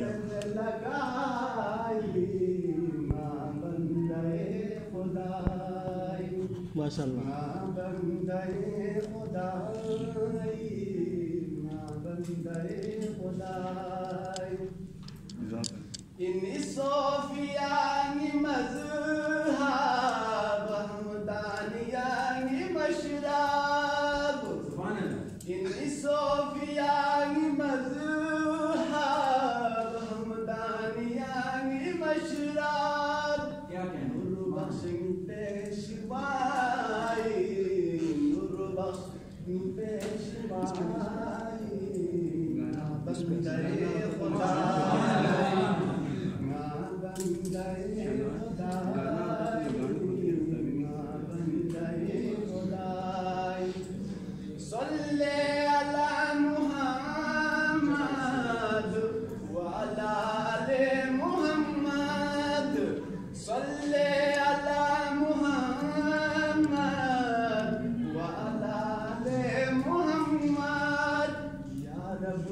कर लगाई माँ बन गए खुदाई माँ बन गए खुदाई माँ बन